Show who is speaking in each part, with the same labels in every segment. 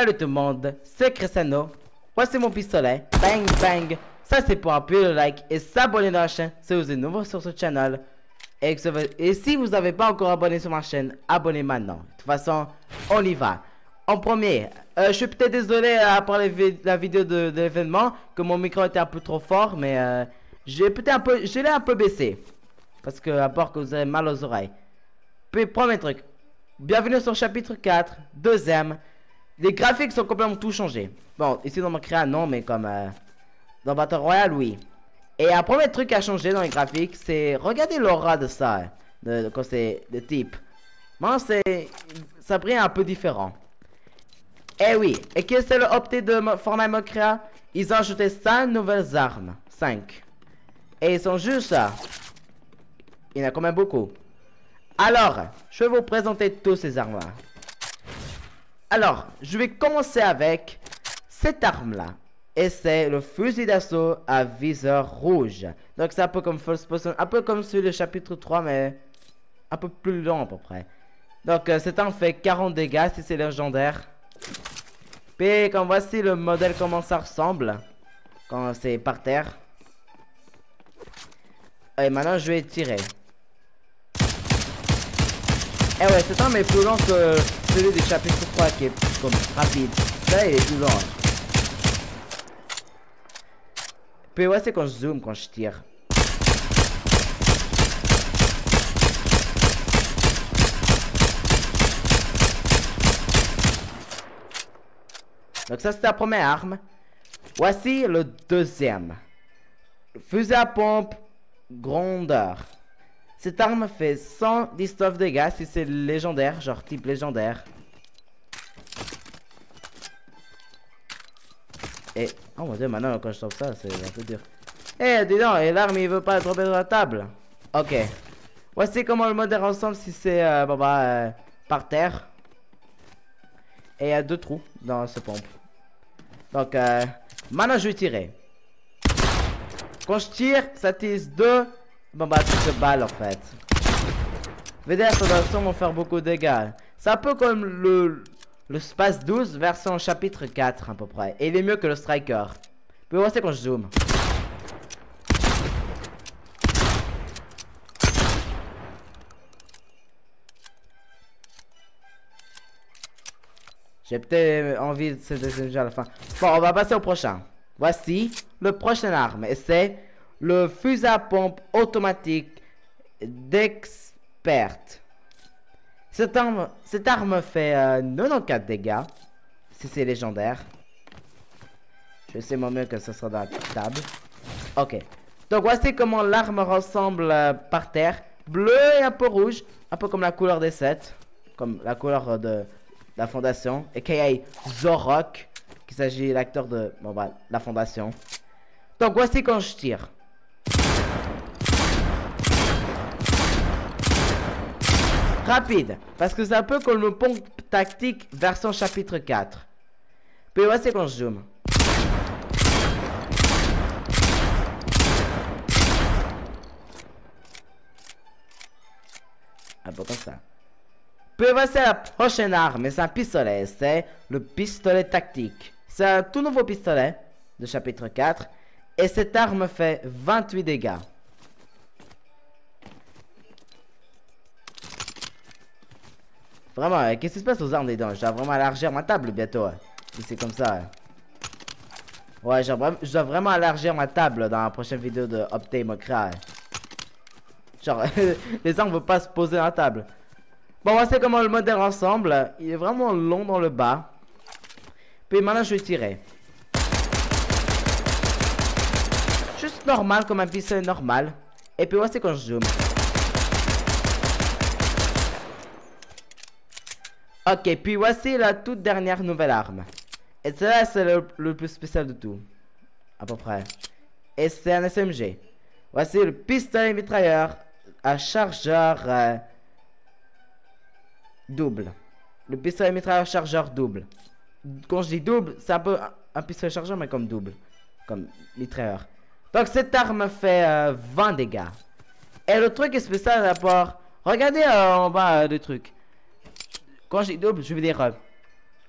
Speaker 1: Salut tout le monde, c'est Cristiano. Voici mon pistolet. Bang bang. Ça c'est pour appuyer le like et s'abonner dans la chaîne si vous êtes nouveau sur ce channel. Et, et si vous n'avez pas encore abonné sur ma chaîne, abonnez maintenant. De toute façon, on y va. En premier, euh, je suis peut-être désolé après la vidéo de, l'événement que mon micro était un peu trop fort, mais euh, j'ai peut-être un peu, je l'ai un peu baissé. Parce que à part que vous avez mal aux oreilles. Puis premier truc, bienvenue sur chapitre 4, deuxième. Les graphiques sont complètement tout changés. Bon, ici dans mon créa non, mais comme euh, dans Battle Royale, oui. Et un premier truc à changer dans les graphiques, c'est regardez l'aura de ça, de, de, c'est de type. Moi, c'est ça brille un peu différent. Eh oui, et qu'est-ce que c'est le opté de Fortnite Mocrea Ils ont ajouté 5 nouvelles armes. 5. Et ils sont juste là. Il y en a quand même beaucoup. Alors, je vais vous présenter tous ces armes-là. Alors, je vais commencer avec cette arme-là. Et c'est le fusil d'assaut à viseur rouge. Donc c'est un peu comme First Person, un peu comme celui du chapitre 3, mais un peu plus long à peu près. Donc euh, cette arme fait 40 dégâts si c'est légendaire. Puis quand voici le modèle comment ça ressemble. Quand c'est par terre. Et maintenant je vais tirer. Eh ouais, cet arme est plus long que celui du chapitre 3 qui est comme rapide. Ça il est plus long. Puis ouais, c'est quand je zoome, quand je tire. Donc ça, c'est la première arme. Voici le deuxième. fusil à pompe grandeur. Cette arme fait 119 dégâts si c'est légendaire, genre type légendaire. Et... Oh mon dieu, maintenant quand je trouve ça, c'est un peu dur. Eh, dis donc, et l'arme il veut pas tomber dans la table. Ok. Voici comment le modèle ensemble si c'est euh, bah, euh, par terre. Et il y a deux trous dans ce pompe. Donc, euh, maintenant je vais tirer. Quand je tire, ça tise deux bon, bah, de balles en fait. VDR ça vont faire beaucoup de dégâts. C'est un peu comme le, le Space 12 version chapitre 4 à peu près. Et il est mieux que le Striker. Puis voici quand je zoome. J'ai peut-être envie de se décider à la fin. Bon, on va passer au prochain. Voici le prochain arme. Et c'est le fusil à pompe automatique d'expert. Cette arme, cette arme fait 94 euh, dégâts. Si c'est légendaire. Je sais moi mieux que ce sera dans la table. Ok. Donc voici comment l'arme ressemble euh, par terre. Bleu et un peu rouge. Un peu comme la couleur des sets. Comme la couleur de la fondation, a.k.a. Zorok, qui s'agit de l'acteur de bon, bah, la fondation. Donc voici quand je tire. Rapide, parce que c'est un peu comme le pompe tactique version chapitre 4. Puis quand je zoome. Ah, comme ça? Puis la prochaine arme, c'est un pistolet, c'est le pistolet tactique. C'est un tout nouveau pistolet de chapitre 4 et cette arme fait 28 dégâts. Vraiment, euh, qu'est-ce qui se passe aux armes des dents? Je dois vraiment élargir ma table bientôt. Si c'est comme ça. Ouais, je dois vraiment élargir ma table dans la prochaine vidéo de Optimocra. Genre, les armes ne veulent pas se poser à la table. Bon, voici comment le modèle ensemble. Il est vraiment long dans le bas. Puis maintenant, je vais tirer. Juste normal, comme un pistolet normal. Et puis voici quand je zoome. Ok, puis voici la toute dernière nouvelle arme. Et celle-là, c'est le, plus spécial de tout. À peu près. Et c'est un SMG. Voici le pistolet mitrailleur à chargeur... Euh, double. Le pistolet mitrailleur chargeur double. Quand je dis double, c'est un peu un, pistolet chargeur, mais comme double. Comme mitrailleur. Donc cette arme fait 20 euh, dégâts. Et le truc est spécial d'abord. Regardez euh, en bas des trucs. Quand dis double, je veux dire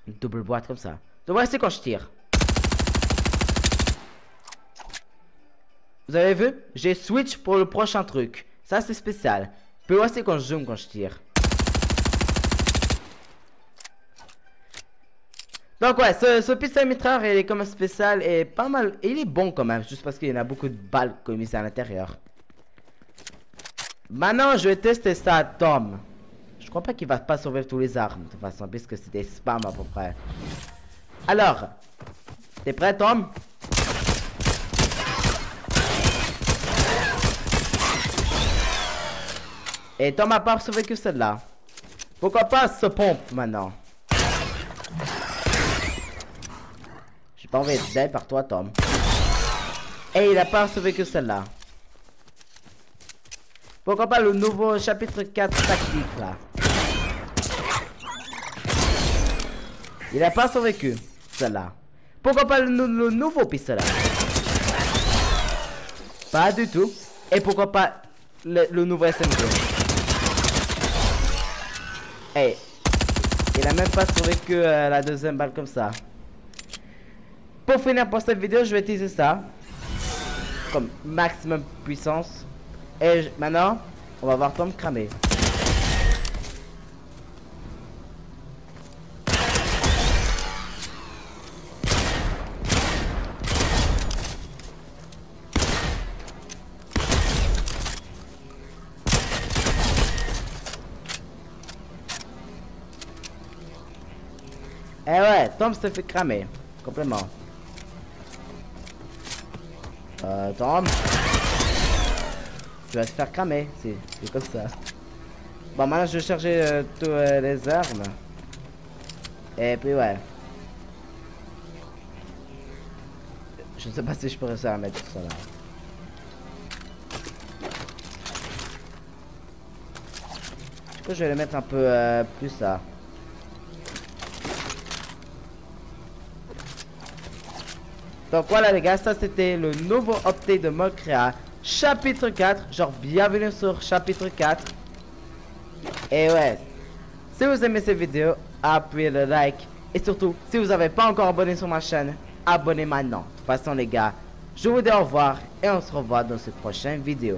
Speaker 1: Une double boîte comme ça. Donc voici quand je tire. Vous avez vu? J'ai switch pour le prochain truc. Ça c'est spécial. Puis voici quand je zoome quand je tire. Donc ouais, ce, ce pistolet mitrailleur il est comme spécial et pas mal. il est bon quand même, juste parce qu'il y en a beaucoup de balles commises à l'intérieur. Maintenant, je vais tester ça Tom. Je crois pas qu'il va pas sauver tous les armes, de toute façon, puisque c'est des spams à peu près. Alors, t'es prêt, Tom? Et Tom a pas que celle-là. Pourquoi pas ce pompe maintenant? J'ai pas envie d'être par toi, Tom. Et il a pas sauvé que celle-là. Pourquoi pas le nouveau chapitre 4 tactique là? Il a pas survécu, celle-là. Pourquoi pas le, nouveau pistolet? Pas du tout. Et pourquoi pas le, nouveau SMG Hey, il a même pas survécu euh, la deuxième balle comme ça. Pour finir pour cette vidéo, je vais utiliser ça. Comme maximum puissance. Et maintenant, on va voir Tom cramer. Eh ouais, Tom se fait cramer. Complètement. Euh, Tom tu vas te faire cramer, c'est comme ça. Bon, maintenant je vais chercher euh, toutes euh, les armes. Et puis ouais. Je sais pas si je pourrais ça mettre ça là. Du coup je vais le mettre un peu euh, plus ça. Donc voilà les gars, ça c'était le nouveau update de Mocrea chapitre 4. Genre, bienvenue sur chapitre 4. Et ouais, si vous aimez cette vidéo, appuyez le like. Et surtout, si vous n'avez pas encore abonné sur ma chaîne, abonnez maintenant. De toute façon, les gars, je vous dis au revoir et on se revoit dans cette prochaine vidéo.